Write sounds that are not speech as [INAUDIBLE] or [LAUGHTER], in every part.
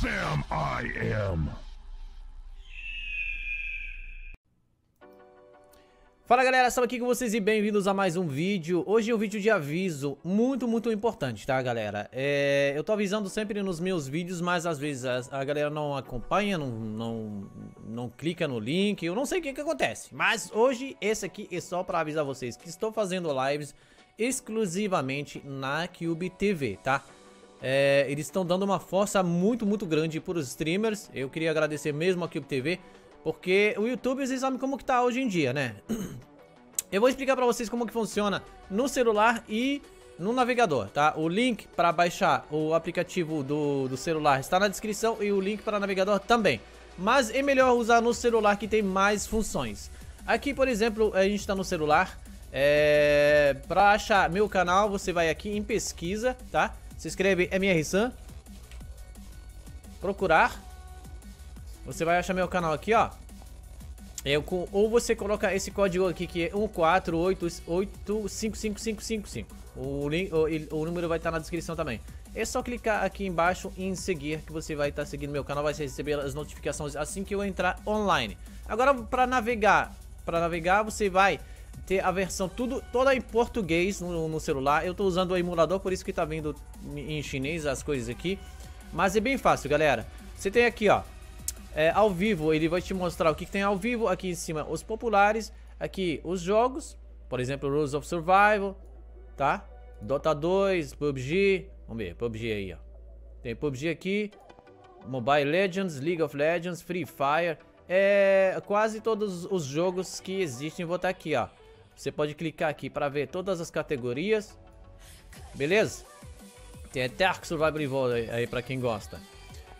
Sam I am. Fala galera, estamos aqui com vocês e bem-vindos a mais um vídeo Hoje é um vídeo de aviso muito, muito importante, tá galera? É, eu tô avisando sempre nos meus vídeos, mas às vezes a, a, galera não acompanha, não, não, não clica no link Eu não sei o que que acontece, mas hoje esse aqui é só para avisar vocês que estou fazendo lives exclusivamente na Cube TV, tá? É, eles estão dando uma força muito, muito grande para os streamers Eu queria agradecer mesmo a Cube TV porque o YouTube, vocês sabem como que tá hoje em dia, né? [CLEARS THROAT] Eu vou explicar pra vocês como que funciona no celular e no navegador, tá? O link para baixar o aplicativo do, do celular está na descrição e o link para navegador também. Mas é melhor usar no celular que tem mais funções. Aqui, por exemplo, a gente está no celular. É... Para achar meu canal, você vai aqui em pesquisa, tá? Se escreve MRSan. Procurar. Você vai achar meu canal aqui, ó. É, ou você coloca esse código aqui que é 148855555. O, link, o, o número vai estar na descrição também. É só clicar aqui embaixo em seguir que você vai estar seguindo meu canal, vai receber as notificações assim que eu entrar online. Agora para navegar, para navegar você vai ter a versão tudo toda em português no, no celular. Eu estou usando o emulador, por isso que está vindo em chinês as coisas aqui. Mas é bem fácil, galera. Você tem aqui, ó, é, ao vivo, ele vai te mostrar o que, que, tem ao vivo. Aqui em cima, os populares. Aqui, os jogos. Por exemplo, Rules of Survival. Tá? Dota 2, PUBG. Vamos ver, PUBG aí, ó. Tem PUBG aqui. Mobile Legends, League of Legends, Free Fire. É, quase todos os jogos que existem vou estar aqui, ó. Você pode clicar aqui para ver todas as categorias. Beleza? Tem até Ark Survival Evolved aí, aí para quem gosta.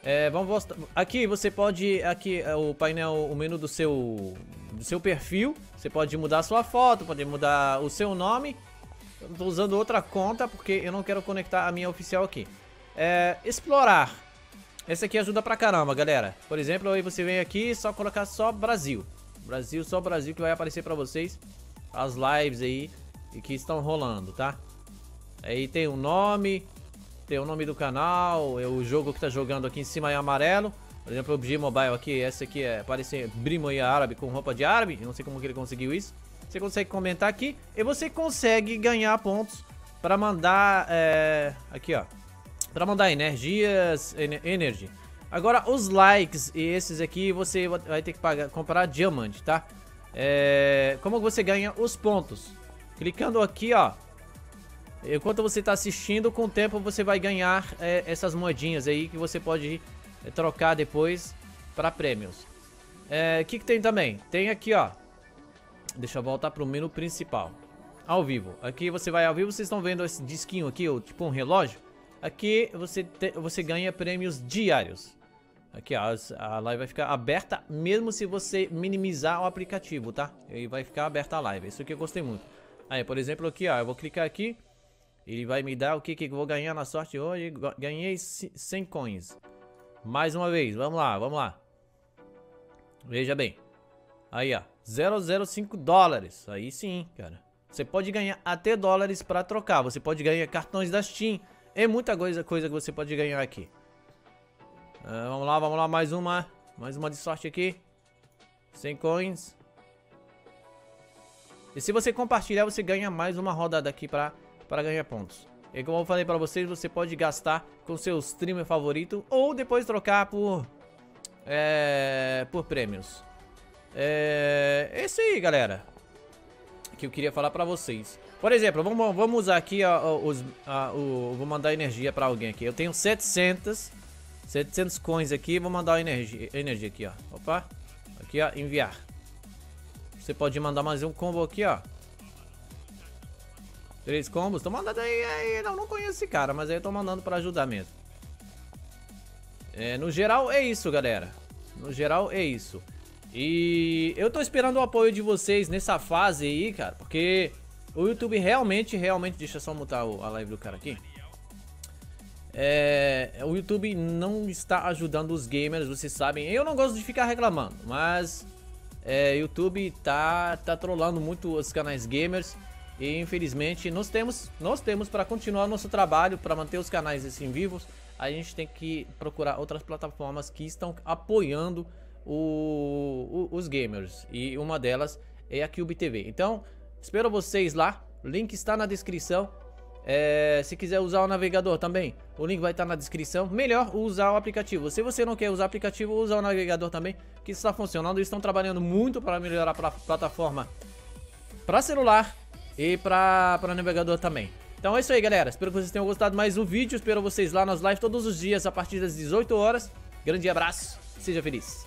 É, vamos mostrar. Aqui você pode. Aqui é o painel, o menu do seu, do seu perfil. Você pode mudar a sua foto, pode mudar o seu nome. Eu tô usando outra conta porque eu não quero conectar a minha oficial aqui. É, explorar. Esse aqui ajuda pra caramba, galera. Por exemplo, aí você vem aqui só colocar só Brasil. Brasil, só Brasil que vai aparecer pra vocês as lives aí que estão rolando, tá? Aí tem o nome, tem o nome do canal, é o jogo que tá jogando aqui em cima é amarelo. Por exemplo, o PUBG Mobile aqui, essa aqui é parece Brimo e árabe com roupa de árabe. Não sei como que ele conseguiu isso. Você consegue comentar aqui e você consegue ganhar pontos para mandar, é, aqui ó, para mandar energias, energy. Agora os likes e esses aqui você vai ter que pagar, comprar diamante, tá? É, como você ganha os pontos? Clicando aqui ó, Enquanto você está assistindo, com o tempo você vai ganhar é, essas moedinhas aí que você pode é, trocar depois para prêmios. O é, que, que tem também? Tem aqui, ó. Deixa eu voltar para o menu principal. Ao vivo. Aqui você vai ao vivo, vocês estão vendo esse disquinho aqui, ó, tipo um relógio. Aqui você, te, você ganha prêmios diários. Aqui, ó, a live vai ficar aberta mesmo se você minimizar o aplicativo, tá? E vai ficar aberta a live. Isso aqui eu gostei muito. Aí, por exemplo, aqui, ó, eu vou clicar aqui. Ele vai me dar o que que eu vou ganhar na sorte hoje. Ganhei 100 coins. Mais uma vez, vamos lá, vamos lá. Veja bem. Aí, ó. 005 dólares. Aí sim, cara. Você pode ganhar até dólares para trocar. Você pode ganhar cartões da Steam. É muita coisa, coisa que você pode ganhar aqui. Uh, vamos lá, vamos lá. Mais uma. Mais uma de sorte aqui. 100 coins. E se você compartilhar, você ganha mais uma rodada aqui para para ganhar pontos. E como eu falei para vocês, você pode gastar com seu streamer favorito ou depois trocar por é, por prêmios. É, isso aí, galera. Que eu queria falar para vocês. Por exemplo, vamos, vamos usar aqui ó, os, o, vou mandar energia para alguém aqui. Eu tenho 700 700 coins aqui, vou mandar energia, energia aqui, ó. Opa. Aqui, ó, enviar. Você pode mandar mais um combo aqui, ó. Três combos? Tô mandando aí, aí, não, não conheço esse cara, mas aí eu tô mandando pra ajudar mesmo. É, no geral é isso, galera. No geral é isso. E eu tô esperando o apoio de vocês nessa fase aí, cara, porque o YouTube realmente, realmente... Deixa eu só mutar a live do cara aqui. É, o YouTube não está ajudando os gamers, vocês sabem. Eu não gosto de ficar reclamando, mas é, YouTube tá, tá trolando muito os canais gamers. E infelizmente nós temos, nós temos para continuar nosso trabalho, para manter os canais assim vivos, a gente tem que procurar outras plataformas que estão apoiando o, o, os gamers. E uma delas é a Cube TV. Então, espero vocês lá. Link está na descrição. É, se quiser usar o navegador também, o link vai estar na descrição. Melhor usar o aplicativo. Se você não quer usar o aplicativo, usa o navegador também, que está funcionando. Eles estão trabalhando muito para melhorar a plataforma para celular e para navegador também. Então é isso aí, galera. Espero que vocês tenham gostado mais um vídeo. Espero vocês lá nas lives todos os dias a partir das 18 horas. Grande abraço. Seja feliz.